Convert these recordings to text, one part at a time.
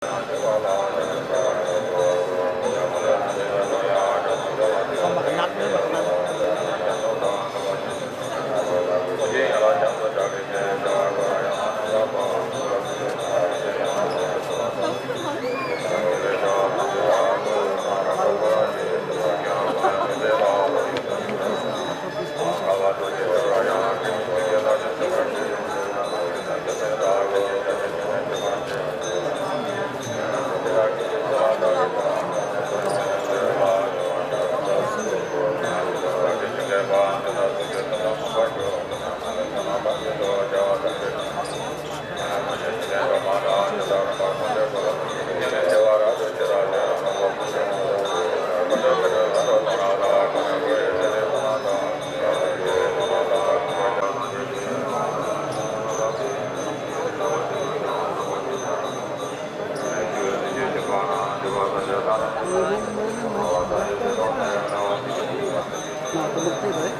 啊，这个呢。mà có mục tiêu đấy.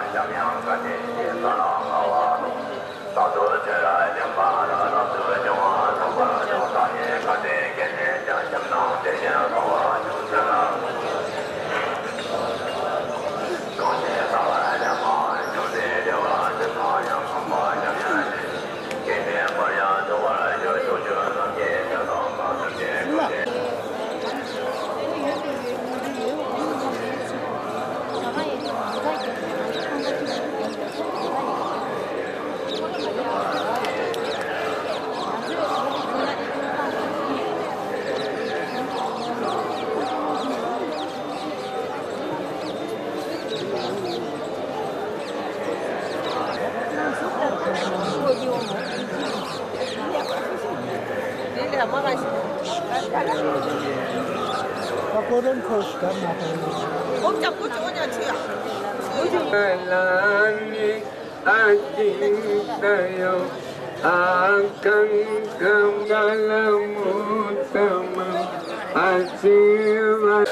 Italian. và cô đơn khổ đã mà ông chồng của chú nhà chị à là đi anh đi đây akan kembali mutam asyik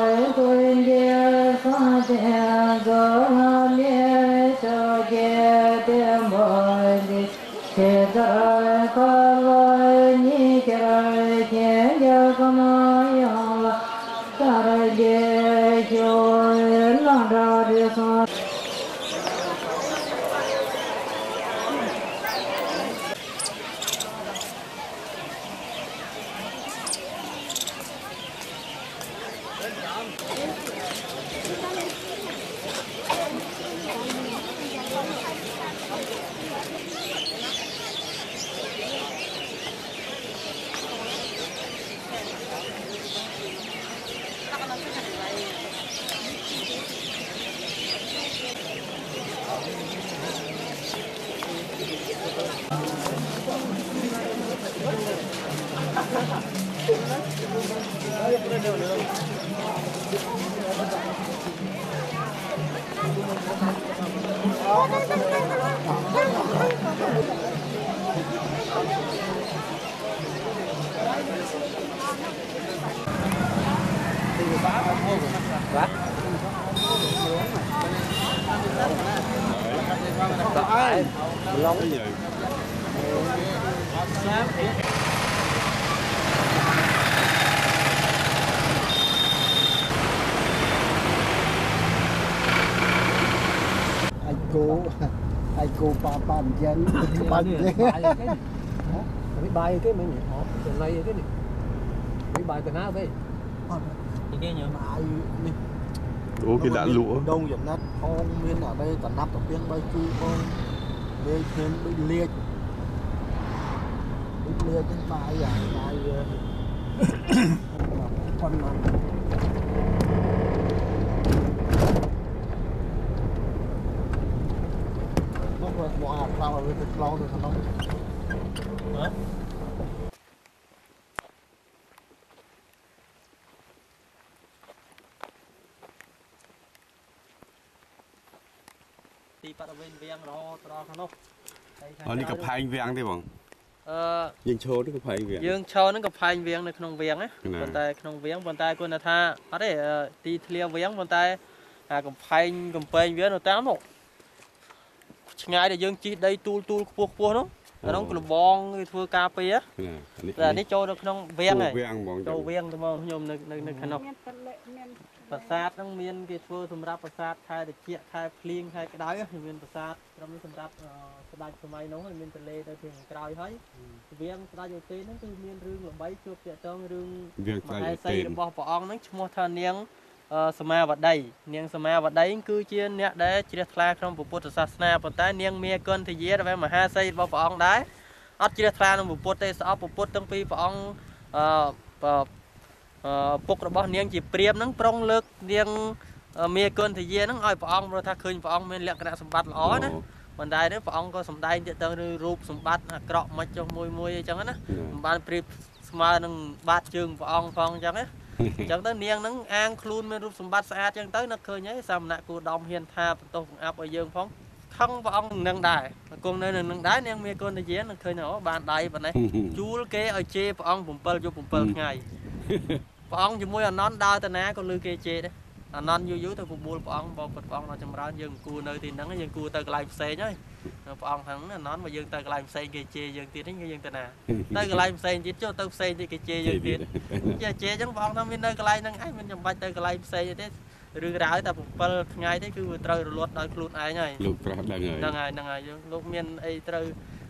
cô, ai cô ba ba dân, ba dân. Bị bài cái mấy nhỉ? Từ nay cái này. Bị bài từ nào vậy? Thì cái nhớ Ai đi. Ủa cái đã lụa Đông dần nát, con miên ở đây tận nắp tập tiếng bay chu con. Đây thêm bị liệt. Bị liệt trên bài à, bài con mà. វាទៅខ្លងទៅក្នុងណាទីបរិវេណវាំងរហូតដល់ខាងនោះហើយនេះកំផែងវាំងទេបងអឺយើងឈរនឹងកំផែងវាំងយើងឈរនឹងកំផែងវាំងនៅក្នុងវាំងណាប៉ុន្តែក្នុងវាំងប៉ុន្តែគាត់ថាអត់ទេទីធ្លាវាំងប៉ុន្តែអាកំផែងកំពែងវានៅតាមនោះ ឆ្ងាយដែលយើងជីដីទូលទូលខ្ពស់ខ្ពស់នោះអានោះក្របងគេធ្វើការពារតែនេះចូលនៅក្នុងវាំងហើយចូលវាំងទៅមកខ្ញុំនៅនៅខាងនោះប្រាសាទហ្នឹងមានគេធ្វើសម្រាប់ប្រាសាទខែត្រជាខែភ្លៀងខែក្តៅមានប្រាសាទត្រឹមសម្រាប់ស្ដេចសម័យនោះមានទលេទៅខាងក្រោយហើយវាំងស្ដេចយុទេហ្នឹងគឺមានរឿងល្បីជួបទាក់ទងរឿងមហេសីរបស់ព្រះអង្គហ្នឹងឈ្មោះថានាង សមាវតីនាងសមាវតីគឺជាអ្នកដែលជ្រះថ្លាក្នុងពុទ្ធសាសនាប៉ុន្តែនាងមាគន្ធយាដែលមហាសីរបស់ព្រះអង្គដែរអត់ជ្រះថ្លាក្នុងពុទ្ធទេស្អប់ពុទ្ធទាំងពីរព្រះអង្គអឺអឺពុករបស់នាងជាព្រាមហ្នឹងប្រុងលើកនាងមាគន្ធយាហ្នឹងឲ្យព្រះអង្គព្រោះថាឃើញព្រះអង្គមានលក្ខណៈសម្បត្តិល្អណាប៉ុន្តែនេះព្រះអង្គក៏សម្ដែងទៅទៅរូបសម្បត្តិអាក្រក់មិនចុះមួយមួយអញ្ចឹងណាមិនបានប្រៀបស្មើនឹងបាតជើងព្រះអង្គផងអញ្ចឹងណា អញ្ចឹងទៅនាងហ្នឹងអាងខ្លួនមានរូបសម្បត្តិស្អាតអញ្ចឹងទៅនឹកឃើញហើយសាមណៈគូដំហ៊ានថាបន្ទោសបង្អាប់ឲ្យយើងផងខឹងព្រះអង្គនឹងដែរគង់នៅនឹងដែរនាងមាគុណតាយានឹងឃើញអូបានដៃប៉ុណ្ណេះជួលគេឲ្យជេរព្រះអង្គ7យប់7ថ្ងៃព្រះអង្គជាមួយអនន្តដើរទៅណាក៏លឺគេជេរដែរ អនន្តយូរយូរទៅ9ព្រះអង្គបបព្រះអង្គដល់ចម្រើនយើងមិនគួរនៅទីហ្នឹងយើងគួរទៅកន្លែងផ្សេងហើយព្រះអង្គថាអនន្តមកយើងទៅកន្លែងផ្សេងគេជេរយើងទៀតហ្នឹងយើងទៅណាទៅកន្លែងផ្សេងទៀតចុះទៅផ្សេងទៀតគេជេរយើងទៀតចេះជេរអញ្ចឹងព្រះអង្គថាមាននៅកន្លែងហ្នឹងឯងមិនចាំបាច់ទៅកន្លែងផ្សេងទេរឿងរ៉ាវតែ7ថ្ងៃទេគឺវាត្រូវរលត់ដោយខ្លួនឯងហើយលោកប្រាស់ដឹងហើយហ្នឹងហើយហ្នឹងហើយយើងលោកមានអីត្រូវ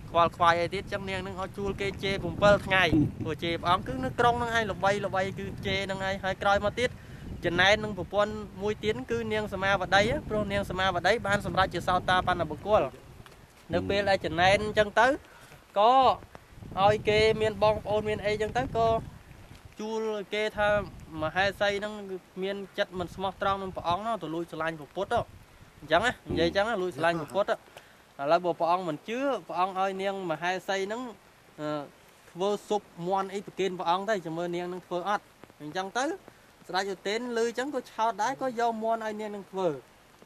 ខ្វល់ខ្វាយអីទៀតចឹងនាងនឹងឲ្យជួលគេជេរ7ថ្ងៃព្រោះជេរព្រះអង្គគឺនៅក្រុងហ្នឹងឯងល្បីល្បីគឺជេរហ្នឹងឯងហើយក្រោយមកទៀត ចំណែននឹងប្រពន្ធមួយទៀតគឺនាងសមាវតីព្រោះនាងសមាវតីបានសម្រេចជាសោតាបណ្ណបុគ្គលនៅពេលដែលចំណែនអញ្ចឹងទៅក៏ឲ្យគេមានបងប្អូនមានអីចឹងទៅក៏ជួលគេថាមហេសីហ្នឹងគឺមានចិត្តមិនស្មោះត្រង់នឹងព្រះអង្គទៅលួចឆ្លាញ់ពុទ្ធអញ្ចឹងណានិយាយអញ្ចឹងលួចឆ្លាញ់ពុទ្ធឥឡូវបើព្រះអង្គមិនជឿព្រះអង្គឲ្យនាងមហេសីហ្នឹងធ្វើស៊ុបមន់អីប្រគេនព្រះអង្គទៅជាមួយនាងនឹងធ្វើអត់អញ្ចឹងទៅ ស្ដេចឧទិនលឺអញ្ចឹងក៏ឆោតដែរក៏យកមន់ឲ្យនាងនឹងធ្វើ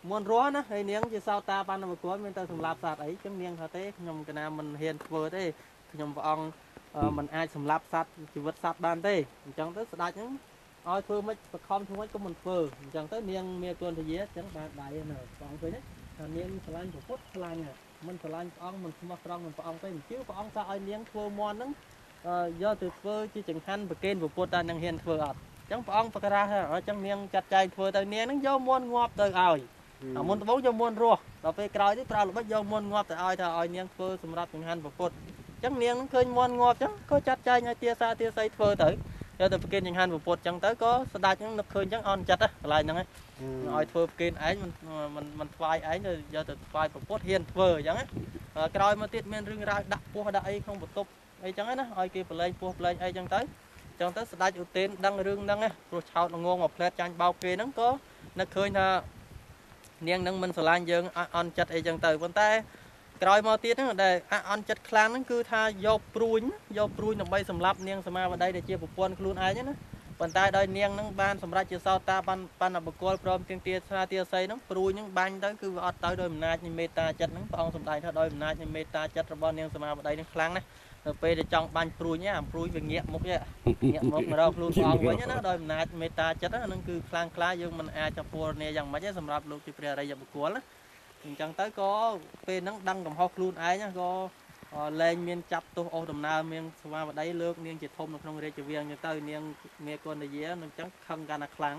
មន់រស់ណាហើយនាងជាសោតាបណ្ណវគមមានតែសម្លាប់សត្វអីអញ្ចឹងនាងថាទេខ្ញុំកណាមិនហ៊ានធ្វើទេខ្ញុំព្រះអង្គមិនអាចសម្លាប់សត្វជីវិតសត្វបានទេអញ្ចឹងទៅស្ដេចហ្នឹងឲ្យធ្វើមិនបខំធ្វើមិនក៏មិនធ្វើអញ្ចឹងទៅនាងមានគុណធាយាអញ្ចឹងបានដៃណាព្រះអង្គឃើញទេថានាងឆ្លាញ់ពុទ្ធឆ្លាញ់មិនឆ្លាញ់ព្រះអង្គមិនស្មោះត្រង់នឹងព្រះអង្គទេអញ្ជើព្រះអង្គថាឲ្យនាងធ្វើមន់ហ្នឹងយកទៅធ្វើជាចង្ហាន់ប្រគេនពុទ្ធតែនឹងហ៊ានធ្វើអត់អញ្ចឹងព្រះអង្គប្រកាសថាអញ្ចឹងនាងចាត់ចែងធ្វើទៅនាងហ្នឹងយកមន់ងាប់ទៅឲ្យអាមុនដំបូងយកមន់រស់ដល់ពេលក្រោយនេះប្រើល្បិចយកមន់ងាប់ទៅឲ្យថាឲ្យនាងធ្វើសម្រាប់ចង្ហាន់ពុទ្ធអញ្ចឹងនាងហ្នឹងឃើញមន់ងាប់អញ្ចឹងក៏ចាត់ចែងឲ្យទាសាទាស័យធ្វើទៅយកទៅប្រគេនចង្ហាន់ពុទ្ធអញ្ចឹងទៅក៏ស្ដេចហ្នឹងនឹកឃើញអញ្ចឹងអន់ចិត្តកន្លែងហ្នឹងឲ្យធ្វើប្រគេនឯងមិនមិនថ្វាយឯងទៅយកទៅថ្វាយពុទ្ធហ៊ានធ្វើអញ្ចឹងក្រោយមកទៀតមានរឿងរ៉ាវដាក់ពោះដាក់អីក្នុងបន្ទប់អីចឹងណាឲ្យគេប្រឡែងពោះប្រឡែងអីចឹងទៅ ចឹងទៅស្ដេចឧទិនដឹងរឿងហ្នឹងព្រោះឆោតល្ងងមកផ្លែតចាញ់បោកគេហ្នឹងក៏នឹកឃើញថានាងនឹងមិនស្រឡាញ់យើងអន់ចិត្តអីចឹងទៅប៉ុន្តែក្រោយមកទៀតហ្នឹងដែលអន់ចិត្តខ្លាំងហ្នឹងគឺថាយកព្រួញយកព្រួញដើម្បីសម្លាប់នាងសមាវតីដែលជាប្រពន្ធខ្លួនឯងណាប៉ុន្តែដោយនាងហ្នឹងបានសម្រេចជាសោតាបានបានបកលព្រមទាំងទាស្នាទាស័យហ្នឹងព្រួញហ្នឹងបាញ់ទៅគឺវាអត់ទៅដោយអំណាចនៃមេត្តាចិត្តហ្នឹងព្រះអង្គសម្ដែងថាដោយអំណាចនៃមេត្តាចិត្តរបស់នាងសមាវតីហ្នឹងខ្លាំងណាស់ ទៅពេលដែលចង់បាញ់ព្រួញអាព្រួញវាងាកមុខងាកមុខមករកខ្លួនព្រះអង្គវិញណាដោយអំណាចមេត្តាចិត្តហ្នឹងគឺខ្លាំងក្លាយើងមិនអាចចាប់ពរនាយ៉ាងម៉េចទេសម្រាប់លោកជាព្រះអរិយបុគ្គលណាអញ្ចឹងទៅក៏ពេលហ្នឹងដឹងកំហុសខ្លួនឯងក៏លែងមានចាប់ទោសអូសដំណើរមានសមាវតីលើកនាងជាធំនៅក្នុងរាជវាំងអញ្ចឹងទៅនាងមេកុណ្ឌយានឹងអញ្ចឹងខឹងកាន់តែខ្លាំង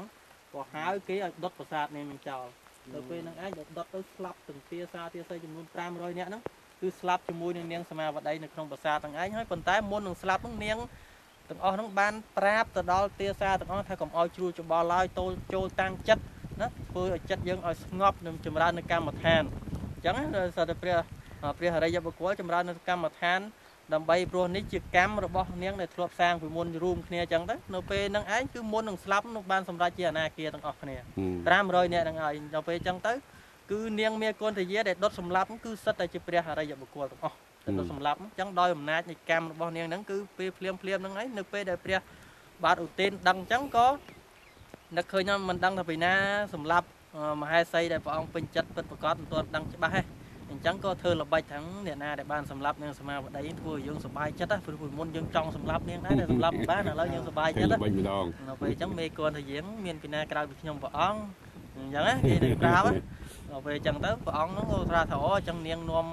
ក៏ហៅគេឲ្យដុតប្រាសាទនាងនឹងចោលទៅពេលហ្នឹងឯងដុតទៅស្លាប់ទាំងទាសាទាស័យចំនួន500នាក់ហ្នឹង គឺស្លាប់ជាមួយនឹងនាងសមាវតីនៅក្នុងប្រាសាទទាំងឯងហើយប៉ុន្តែមុននឹងស្លាប់ហ្នឹងនាងទាំងអស់ហ្នឹងបានប្រាប់ទៅដល់ទាសាទាំងអស់ថាកុំឲ្យជ្រួលច្បល់ឡើយតូលចូលតាំងចិត្តណាធ្វើឲ្យចិត្តយើងឲ្យស្ងប់និងចម្រើននៅកម្មដ្ឋានអញ្ចឹងដោយសារតែព្រះព្រះអរិយបុគ្គលចម្រើននៅកម្មដ្ឋានដើម្បីព្រោះនេះជាកម្មរបស់នាងដែលធ្លាប់សាងពីមុនរួមគ្នាអញ្ចឹងទៅនៅពេលហ្នឹងឯងគឺមុននឹងស្លាប់នឹងបានសម្រេចជាអនាគាទាំងអស់គ្នា500នាក់ហ្នឹងហើយដល់ពេលអញ្ចឹងទៅ គឺនាងមាគុណធាយាដែលដុតសម្លាប់គឺសិតតែជាព្រះអរិយបុគ្គលទាំងអស់ដែលដុតសម្លាប់អញ្ចឹងដោយអំណាចនៃកម្មរបស់នាងហ្នឹងគឺពេលភ្លាមភ្លាមហ្នឹងឯងនៅពេលដែលព្រះបាទឧទិនដឹងអញ្ចឹងក៏នឹកឃើញមិនដឹងថាពីណាសម្លាប់មហេសីដែលព្រះអង្គពេញចិត្តពិតប្រកបមិនទាន់ដឹងច្បាស់ទេអញ្ចឹងក៏ធ្វើល្បិចទាំងអ្នកណាដែលបានសម្លាប់នាងសមាវតីធ្វើឲ្យយើងសប្បាយចិត្តណាព្រោះមុនយើងចង់សម្លាប់នាងដែរតែសម្លាប់មិនបានឥឡូវយើងសប្បាយចិត្តណាល្បិចម្ដងនៅពេលអញ្ចឹងមេគន់ថាយើងមានពីណាក្រៅពីខ្ញុំព្រះអង្គអញ្ចឹងណាគេនឹងប្រាប់ ដល់ពេលអញ្ចឹងទៅព្រះអង្គហ្នឹងក៏ថាថាអូអញ្ចឹងនាងនាំ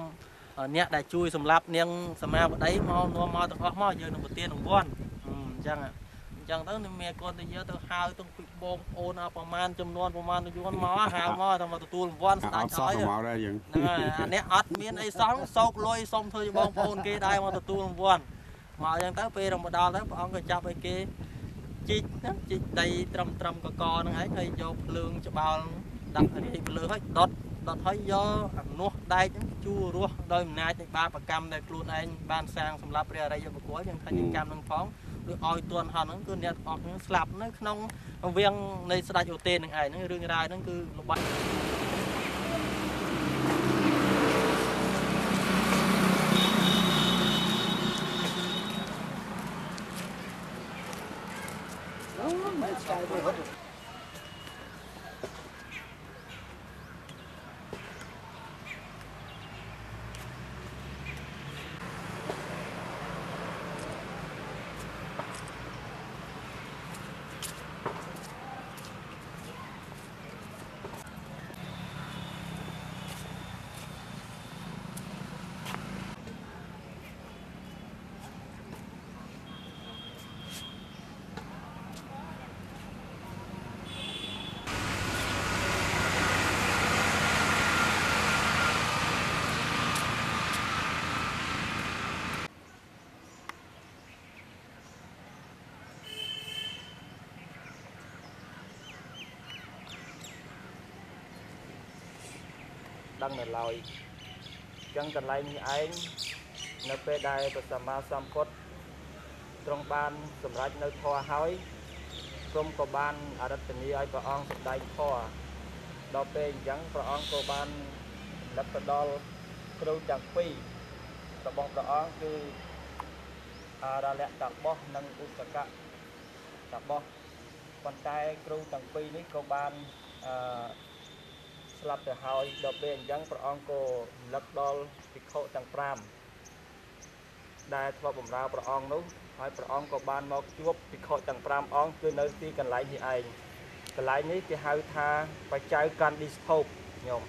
អ្នកដែលជួយសម្លាប់នាងសមាវតីមកនាំមកទាំងអស់មកយើងនឹងប្រទានរង្វាន់អញ្ចឹងអញ្ចឹងទៅមេកូនទៅយកទៅហៅទាំងពីបងប្អូនប្រមាណចំនួនប្រមាណយួនមកហៅមកទៅមកទទួលរង្វាន់ស្ដាអច់ត់សោះហើយទៅមកដែរយើងហ្នឹងហើយអានេះអត់មានអីសោះសោកលុយសុំធ្វើជាបងប្អូនគេដែរមកទទួលរង្វាន់មកអញ្ចឹងទៅពេលរំបដល់ទៅព្រះអង្គក៏ចាប់ឲ្យគេជីកណាជីកដីត្រឹមត្រឹមកកហ្នឹងឯងហើយយកភ្លើងច្បោល ដាក់រាយភ្លើងហើយដុតដុតហើយយកអានោះដែកហ្នឹងជួររស់ដោយអំណាចនៃបាបកម្មដែលខ្លួនឯងបានសាងសម្រាប់ព្រះអរិយបុគ្គលយ៉ាងថាជាកម្មនឹងផងដូចឲ្យទន់ហត់ហ្នឹងគឺអ្នកអស់ហ្នឹងស្លាប់នៅក្នុងវាងនៃស្ដេចអូទេនឹងឯងហ្នឹងរឿងរ៉ាវហ្នឹងគឺលបាច់ មិនស្គាល់ទេហត់ ដឹងនៅឡើយអញ្ចឹងកន្លែងនេះឯងនៅពេលដែលព្រះសម្មាសម្ពុទ្ធទ្រង់បានសម្រេចនៅធម៌ហើយព្រមក៏បានអរិទ្ធនីឲ្យព្រះអង្គសម្ដែងធម៌ដល់ពេលអញ្ចឹងព្រះអង្គក៏បានលឹកទៅដល់គ្រូទាំងពីររបស់ព្រះអង្គគឺអារលៈតបោះនិងឧសកៈតបោះប៉ុន្តែគ្រូទាំងពីរនេះក៏បានអឺ ស្លាប់ទៅហើយដល់ពេលអញ្ចឹងព្រះអង្គក៏រំលឹកដល់ភិក្ខុទាំង5ដែលធ្លាប់បម្រើព្រះអង្គនោះហើយព្រះអង្គក៏បានមកជួបភិក្ខុទាំង5អង្គគឺនៅទីកន្លែងនេះឯងកន្លែងនេះគេហៅថាបច្ចៅកណ្ឌិស្ថូបញោម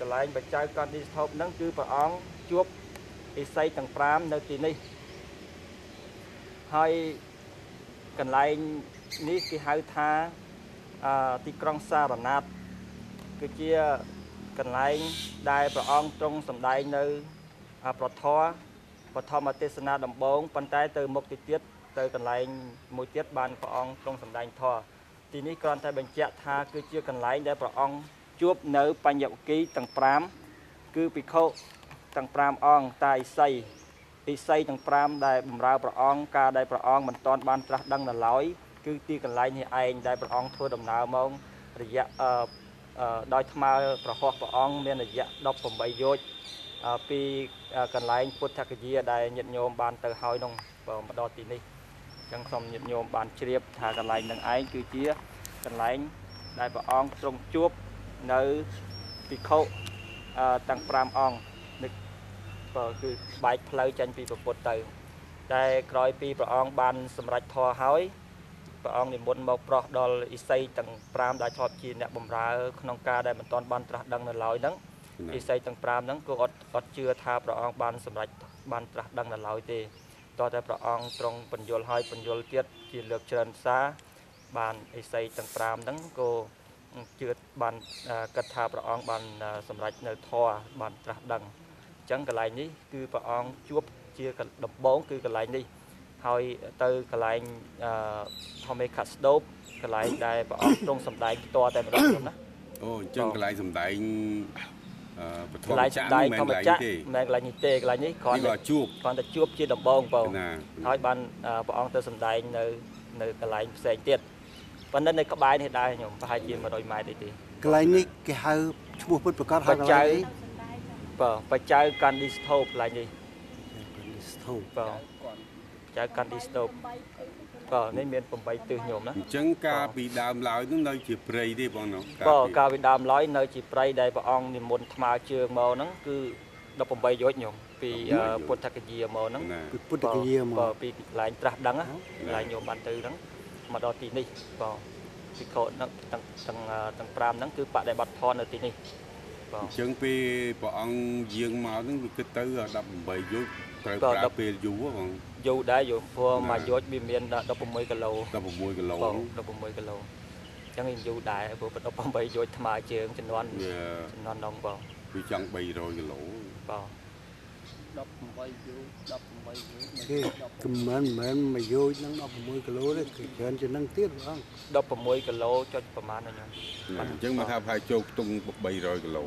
កន្លែងបច្ចៅកណ្ឌិស្ថូបហ្នឹងគឺព្រះអង្គជួបឥសីទាំង5នៅទីនេះហើយកន្លែងនេះគេហៅថាអឺទីក្រុងសារណាត់ គឺជាកន្លែងដែលព្រះអង្គទ្រង់សម្ដែងនៅអាប្រធរបឋមទេសនាដំបូងប៉ុន្តែទៅមុខទៅទៀតទៅកន្លែងមួយទៀតបានព្រះអង្គទ្រង់សម្ដែងធម៌ទីនេះគ្រាន់តែបញ្ជាក់ថាគឺជាកន្លែងដែលព្រះអង្គជួបនៅបញ្ញវគិទាំង5គឺភិក្ខុទាំង5អង្គតាឥសីឥសីទាំង5ដែលបម្រើព្រះអង្គការដែលព្រះអង្គមិនទាន់បានត្រាស់ដឹងនៅឡើយគឺទីកន្លែងនេះឯងដែលព្រះអង្គធ្វើដំណើរមករយៈអឺអឺ ដោយថ្មើរប្រហោះព្រះអង្គមានរយៈ18យោជន៍អឺពីអឺកន្លែងពុទ្ធគយាដែលញាតិញោមបានទៅហើយនោះបើមកដល់ទីនេះអញ្ចឹងសូមញាតិញោមបានជ្រាបថាកន្លែងនឹងឯងគឺជាកន្លែងដែលព្រះអង្គទ្រង់ជួបនៅភិក្ខុអឺទាំង5អង្គនេះបើគឺបែកផ្លូវចេញពីព្រះពុទ្ធទៅតែក្រោយពីព្រះអង្គបានសម្រេចធម៌ហើយ ព្រះអង្គនិមន្តមកប្រោះដល់ឥសីទាំង5ដែលធ្លាប់ជាអ្នកបម្រើក្នុងការដែលមិនទាន់បានត្រាស់ដឹងនៅឡើយហ្នឹងឥសីទាំង5ហ្នឹងក៏អត់អត់ជឿថាព្រះអង្គបានសម្រេចបានត្រាស់ដឹងនៅឡើយទេតោះតែព្រះអង្គទ្រង់បញ្យល់ឲ្យបញ្យល់ទៀតជាលើកច្រើនសារបានឥសីទាំង5ហ្នឹងក៏ជឿបានអឺគិតថាព្រះអង្គបានអឺសម្រេចនៅធម៌បានត្រាស់ដឹងអញ្ចឹងកន្លែងនេះគឺព្រះអង្គជួបជាដំបូងគឺកន្លែងនេះ ហើយទៅកន្លែងអឺធមេខាត់ស្ដូបកន្លែងដែលព្រះអង្គទ្រង់សម្ដែងផ្ទាល់តែម្ដងខ្ញុំណាអូអញ្ចឹងកន្លែងសំដែងអឺពធកន្លែងចាសម្ដែងមិនធម្មមែនចក្រទេមិនមែនកន្លែងនេះទេកន្លែងនេះគ្រាន់នេះតែក៏ជួបគ្រាន់តែជួបជាដំបងបងណាហើយបានអឺព្រះអង្គទៅសម្ដែងនៅនៅកន្លែងផ្សេងទៀតប៉ុន្តែនៅក្បែរនេះដែរខ្ញុំប្រហែលជា100ម៉ែត្រទេទេកន្លែងនេះគេហៅឈ្មោះពុទ្ធប្រកាសហៅបច្ច័យបើបច្ច័យកាន់ឌីស្ថូបកន្លែងនេះស្ទូបបើប ច្ច័យកាន់ឌីស្ថូបបើនេះមាន8ទិសខ្ញុំណាអញ្ចឹងការពីដើមឡើយនោះនៅជាព្រៃទេបងនោះបើកាលពីដើមឡើយនៅជាព្រៃដែលព្រះអង្គនិមន្តថ្មើរជើងមកហ្នឹងគឺ18យោជន៍ខ្ញុំពីអឺពុទ្ធគយាមកហ្នឹងណាពីពុទ្ធគយាមកបើពីកន្លែងត្រាស់ដឹងណាកន្លែងញោមបានទៅហ្នឹងមកដល់ទីនេះបើពីខោហ្នឹងទាំងទាំងអឺទាំង5ហ្នឹងគឺបដិបត្តិធម៌នៅទីនេះបើអញ្ចឹងពេលព្រះអង្គយាងមកហ្នឹងវាគិតទៅ18យុគ ត្រូវក៏ប្រើ10ពេលយូរហ៎បងយូរដែរយូរព្រោះណាមួយយោជន៍វាមានដល់16គីឡូ16គីឡូបើ16គីឡូអញ្ចឹងវាយូរដែរព្រោះ18យោជន៍ថ្មើរជើងចំនួនវាចំនួនដងបើវាចង់300គីឡូបើ 18យូ18យូគេគឺមិនមិនមកយោជនឹង16គីឡូទេគឺច្រើនជាងនឹងទៀតបង16គីឡូចុចប្រហែលណាខ្ញុំណាអញ្ចឹងមកថាប្រហែលចូលខ្ទង់300គីឡូប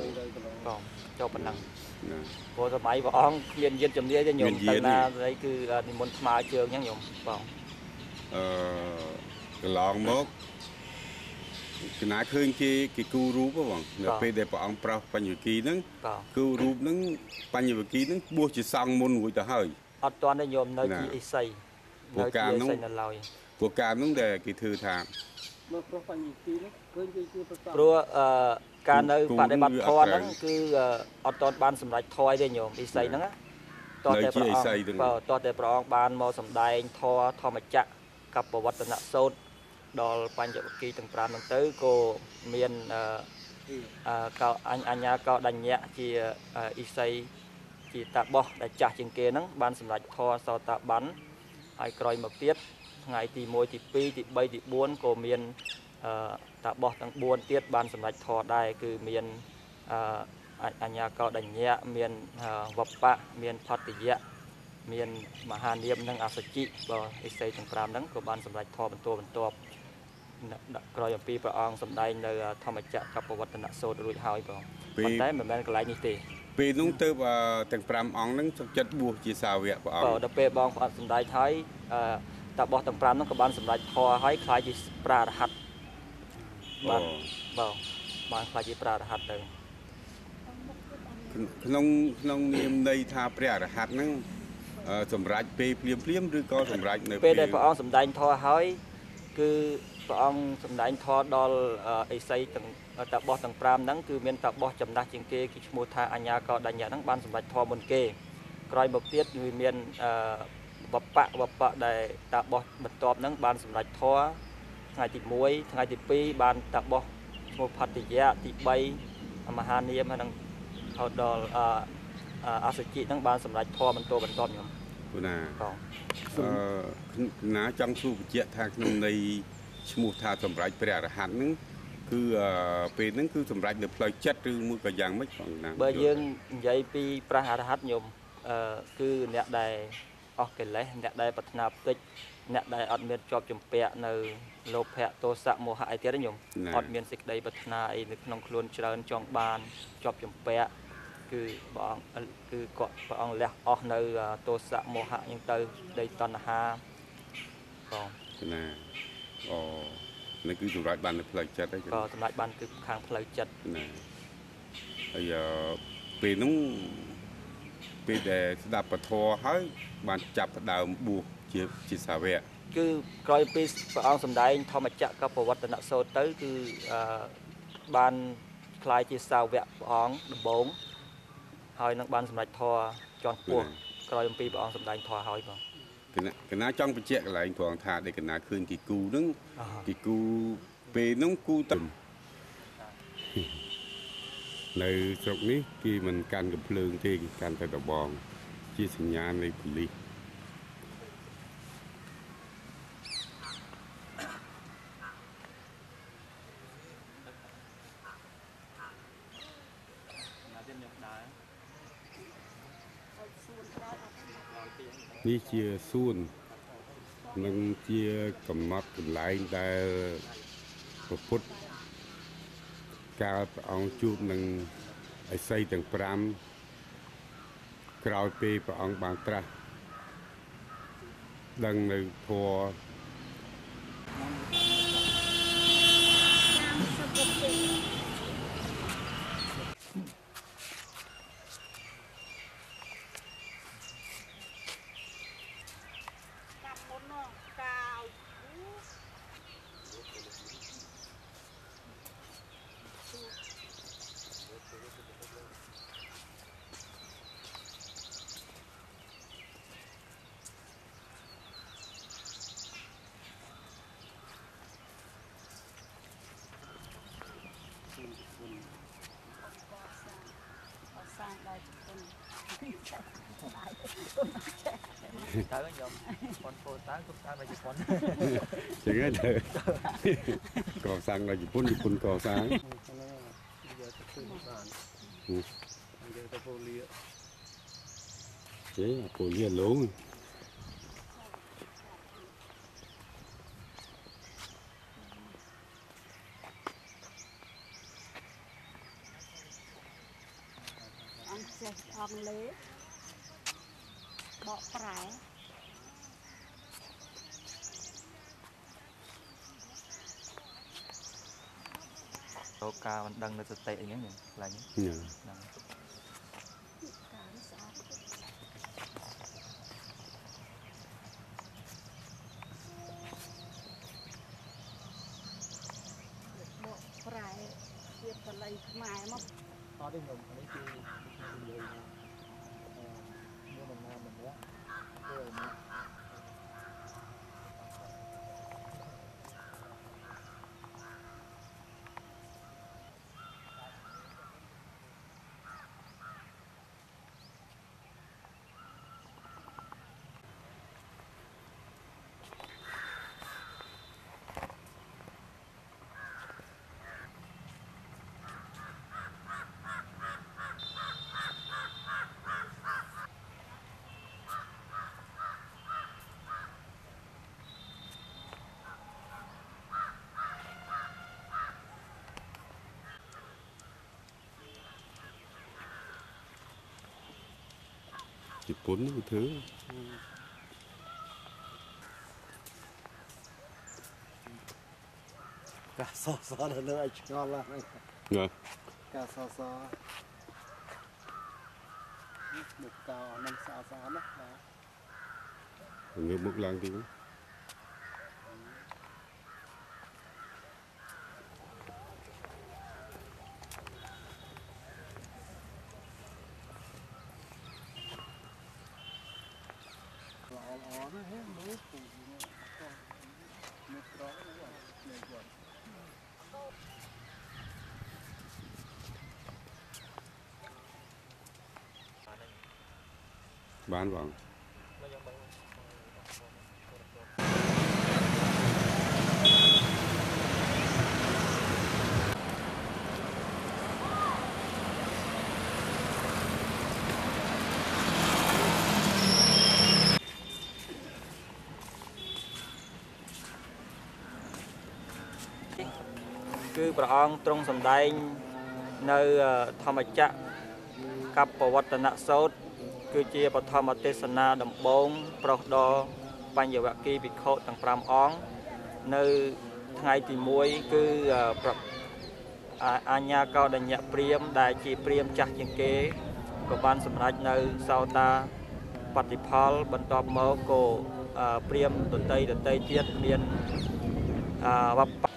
ងចូលប៉ុណ្ណឹងណាព្រោះសម័យព្រះអង្គគ្មានយានជំនាញទេខ្ញុំមានយាទៅនណាទេស្អីគឺនិមន្តថ្មើរជើងអញ្ចឹងខ្ញុំបងអឺកន្លងមក គណៈឃើញគេគេគូរូបហ៎បងនៅពេលដែលព្រះអង្គប្រោសបញ្ញវគិហ្នឹងបងគូរូបហ្នឹងបញ្ញវគិហ្នឹងបួសជាសង្ឃមុនរួចទៅហើយអត់ទាន់ទេខ្ញុំនៅណាជាអិសីព្រោះនៅកាជាលអិនោះសីនៅឡើយព្រោះការហ្នឹងដែលគេធ្វើថាមកប្រុសបញ្ញទីនេះឃើញគេជាប្រសាទព្រោះអឺការនៅគូបដិបត្តិវាធម៌អត់ហ្នឹងត្រូវគឺអឺអត់ទាន់បានសម្រេចធម៌ទេញោមអិសីហ្នឹងណាតោះនៅតែជាព្រះឥអង្គសីទាំងបាទតោះតែព្រះអង្គបានមកសម្ដែងធម៌ធម្មចក្រកបវត្តនសូត្រ ដល់បញ្ញវគិទាំង5ហ្នឹងទៅក៏មានអឺអឺកោអញអញ្ញាកោដញ្ញៈជាអឺអិសីជាតាបោះដែលចាស់ជាងគេហ្នឹងបានសម្រេចធម៌សោតាបានហើយក្រោយមកទៀតថ្ងៃទី1ទី2ទី3ទី4ក៏មានអឺតាបោះទាំង4ទៀតបានសម្រេចធម៌ដែរគឺមានអឺអញ្ញាកោដញ្ញៈមានអឺវបៈមានផតយៈមានមហានាមនិងអសជិបើអិសីទាំង5ហ្នឹងក៏បានសម្រេចធម៌បន្ទាប់បន្ទាប់ ដាក់ក្រោយអំពីព្រះអង្គសម្ដែងនៅធម្មចក្រកបវត្តនសូត្ររួចហើយបងពេលប៉ុន្តែមិនមែនកន្លែងនេះទេពេលនោះទៅអឺទាំង5អង្គហ្នឹងសុខចិត្តបួសជាសាវកព្រះអង្គបើដល់ពេលបងផ្អត់សម្ដែងហើយអឺតាបោះទាំង5ហ្នឹងក៏បានសម្រេចធម៌ហើយខ្លាចជាប្រារហ័តបានបងបានខ្លាចជាប្រារហ័តទៅក្នុងក្នុងនាមន័យថាព្រះអរហន្តហ្នឹងអឺសម្រាប់ពេលភ្លាមភ្លាមៗឬក៏សម្រាប់នៅពេលដែលព្រះអង្គសម្ដែងធម៌ហើយគឺ ព្រះអង្គសម្ដែងធម៌ដល់អឺអេសីទាំងតាបោះទាំង5ហ្នឹងគឺមានតាបោះចំណាស់ជាងគេគេឈ្មោះថាអញ្ញាកោដញ្ញៈហ្នឹងបានសម្រេចធម៌មុនគេក្រោយមកទៀតវាមានអឺវបៈវបៈដែលតាបោះបន្ទាប់ហ្នឹងបានសម្រេចធម៌ថ្ងៃទី1ថ្ងៃទី2បានតាបោះឈ្មោះផតយៈទី3មហានាមហើយនឹងហៅដល់អឺអឺអសជិហ្នឹងបានសម្រេចធម៌បន្តបន្ទាប់ខ្ញុំព្រោះណាបងអឺណាចង់សួរបញ្ជាក់ថាក្នុងន័យ ឈ្មោះថាសម្រាប់ព្រះអរហន្តហ្នឹងគឺអឺពេលហ្នឹងគឺសម្រាប់នៅផ្លូវចិត្តឬមួយក៏យ៉ាងម៉េចបងណាបើយើងនិយាយពីព្រះអរហន្តញោមអឺគឺអ្នកដែលអស់កិលេសអ្នកដែលប្រាថ្នាផ្ទិចអ្នកដែលអត់មានជាប់ជំពាក់នៅលោភៈទោសៈមោហៈអីទៀតទេញោមអត់មានសេចក្តីប្រាថ្នាអីនៅក្នុងខ្លួនច្រើនចង់បានជាប់ជំពាក់គឺព្រះអង្គគឺគាត់ព្រះអង្គលះអស់នៅទោសៈមោហៈហ្នឹងទៅដីតណ្ហាបងណា អូនេះគឺសម្រាប់បាននៅផ្លូវចិត្តហើយ ក៏សម្ដេចបានគឺខាងផ្លូវចិត្ត ណាហើយអឺពេលហ្នឹងពេលដែលស្ដាប់ពធហើយបានចាប់ផ្ដើមបួសជាជាសាវក គឺក្រោយពីព្រះអង្គសម្ដែងធម្មចក្រកបវត្តនសូត្រទៅគឺអឺបានคล้ายជាសាវកព្រះអង្គដំបូងហើយនឹងបានសម្រេចធម៌ជាន់ខ្ពស់ក្រោយអំពីព្រះអង្គសម្ដែងធម៌ហើយបង គណៈគណៈចង់បញ្ជាក់កន្លែងត្រង់ថាដែលគណៈឃើញគេគូហ្នឹងអ่าគេគូពេលហ្នឹងគូទៅនៅស្រុកនេះគេមិនកាន់កំភ្លើងទេគេកាន់តែដបង ជាសញ្ញានៃប៉ូលីស នេះជាសួននិងជាកំណត់កន្លែងដែលព្រះពុទ្ធកាលព្រះអង្គជួបនឹងអិសីទាំង5ក្រោយពេលព្រះអង្គបានត្រាស់ដឹងនៅធัว37 ប៉ុនពោតើគឺតាមទៅជប៉ុនចឹងហើយទៅកសាងដល់ជប៉ុនជប៉ុនកសាងយកទៅធ្វើបានហឹមយកទៅពូលា thế là phổ liền lố អង្គចេះអង្គលេ បកប្រែរកការមិនដឹងនៅសតិអីហ្នឹងខ្ញុំខ្លាញ់ nhờ ហ្នឹង ការនេះស្អាតបកប្រែជាបល័យខ្មែរមក អត់ទេខ្ញុំអានេះគឺនិយាយថាអឺមានដំណាំម្នាក់ធ្វើឲ្យអ្នក chỉ bốn cái thứ Cả sò sò là lỡ cho là ngờ Cả sò sò Một cào năm xà xà mất người mục lang thì Lọ bán vào ។គឺព្រះអង្គទ្រង់សម្ដែងនៅអឺធម្មចក្រកបវត្តនសោត គឺជាបឋមទេសនាដំបូងប្រុសដល់បញ្ញវគិភិក្ខុទាំង5អង្គនៅថ្ងៃទី1គឺអឺប្រអាអាញាកោដញ្ញព្រាមដែលជាព្រាមចាស់ជាងគេក៏បានសម្រេចនៅសោតាបតិផលបន្ទាប់មកក៏អឺព្រាមដតីដតីទៀតមានអឺវប្ប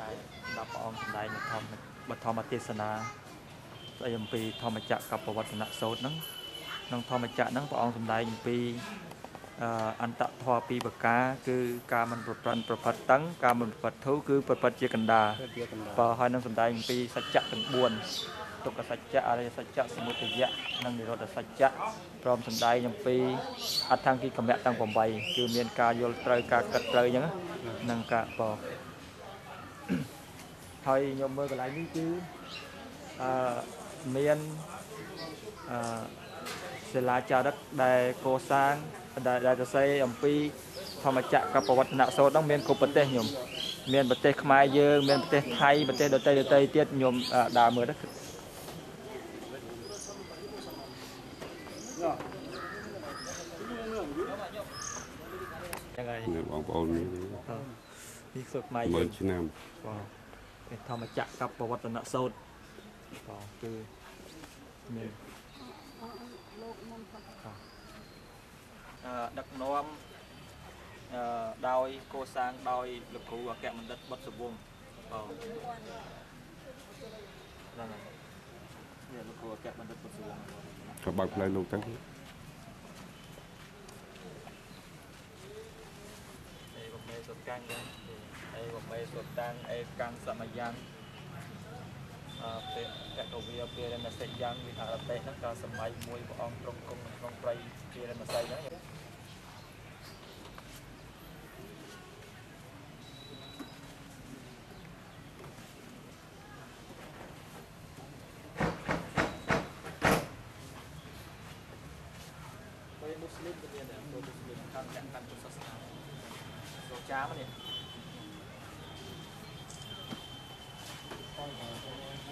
ដែលដល់ព្រះអង្គសម្ដែងនៅធម្ម បឋមទេសនាស្អីអំពីធម្មចក្រកបវត្តនសោតហ្នឹងក្នុងធម្មចក្រហ្នឹងព្រះអង្គសម្ដែងអំពីអឺអន្តធម៌ពីបកាគឺការមិនប្រព្រឹត្តប្រព្រឹត្តតឹងការមិនប្រព្រឹត្តធូរគឺប្រព្រឹត្តជាកណ្ដាលជាកណ្ដាលបើហើយនឹងសម្ដែងអំពីសច្ចៈទាំង4ទុក្ខសច្ចៈអរិយសច្ចៈសមុទយៈនិងនិរោធសច្ចៈព្រមសម្ដែងអំពីអដ្ឋង្គិកមៈទាំង8គឺមានការយល់ត្រូវការគិតត្រូវអញ្ចឹងណានិងការបោ ហើយខ្ញុំមើលកន្លែងនេះគឺអឺមានអឺសិលាចារឹកដែលកសាងដែលសរសេរអំពីធម្មចក្រកបវត្តនៈសូត្រហ្នឹងមានគ្រប់ប្រទេសខ្ញុំមានប្រទេសខ្មែរយើងមានប្រទេសថៃប្រទេសដទៃដទៃទៀតខ្ញុំដើរមើលទៅហ្នឹងហើយបងប្អូននេះនេះសូត្រខ្មែរមើលឆ្នាំបាទ ធម្មចក្រกับប្រវត្តិនសូត្របងគឺមានលោកមុនផុតអឺដឹកនាំអឺដោយកសាងដោយលោកគ្រូអគ្គបណ្ឌិតបុត្រសវងបងហ្នឹងហើយនេះលោកគ្រូអគ្គបណ្ឌិតបុត្រសវងក៏បើកផ្លូវលោកទៅអីបំមេសុតកាំងដែរ អីបំមេសុតតាំងអីកាំងសមយ៉ាងអឺពេលកកវិពេលរណសិយ៉ាងវិហារតេហ្នឹងក៏សម័យមួយព្រះអង្គទ្រង់គង់នៅក្នុងព្រៃពេលរណសីហ្នឹងពេលមូស្លីមក៏មានដែរពេលមូស្លីមខាងកាន់កាន់ពុទ្ធសាសនាសូចាមកនេះ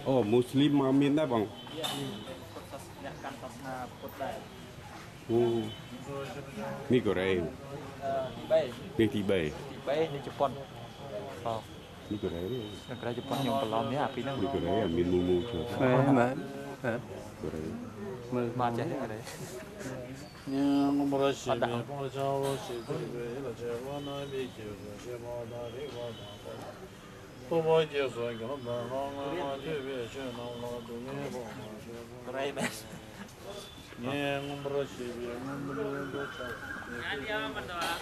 អូមូស្លីមមកមានដែរបងវាពុទ្ធសាសនាកាន់សាសនាពុទ្ធដែរអូនេះកូរ៉េអឺទី3នេះ Toba jeso gyo ba rong ma je be che na ma du ne bo ma she bo rai be ne ngum bro she be ngum bro do cha ya ya ma do a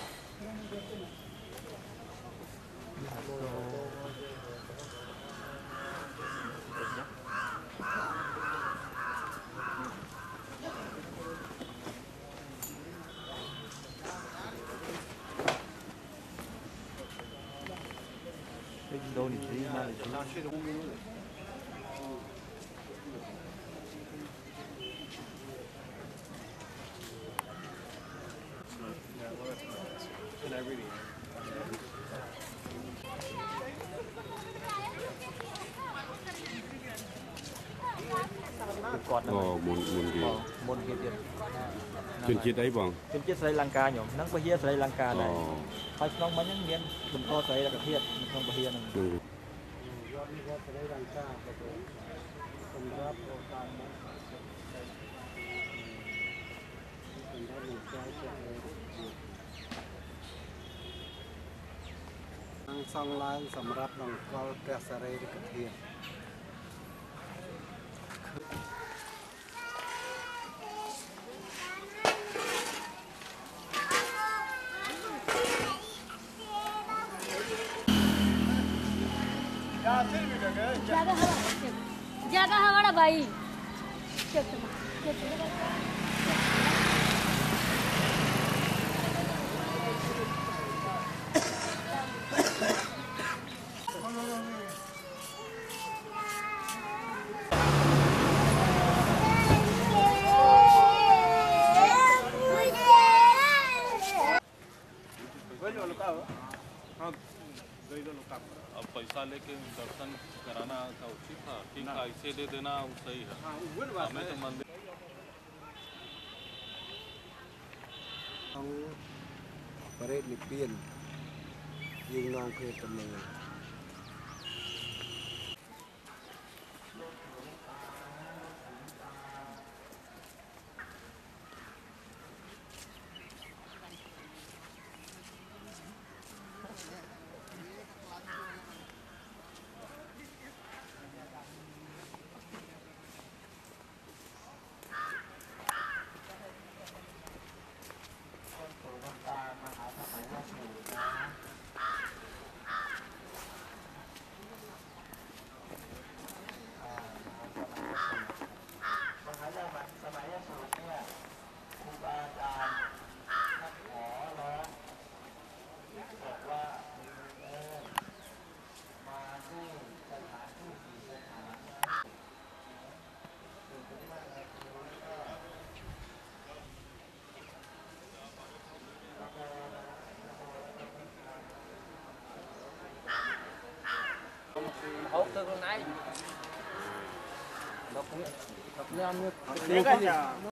ស៊ីម៉ាឡេស៊ីគាត់អូមុនមុនគេបងមុនគេទៀតជនជាតិអីបងជនជាតិស្រីលង្កាខ្ញុំហ្នឹងពហិស្រីលង្កាអូដែរហើយក្នុងមិញហ្នឹងមានបន្តស្រីលក្ខធាតុនៅក្នុងពហិហ្នឹង នឹងនឹងសង់ឡើងសម្រាប់ដង្កល់ព្រះសារីរិកធាតុ पैसे दे देना सही है। हमें तो मंदिर परे लिपियन yung nang kaya ព្វានយើងនាំគ្នាទៅមើ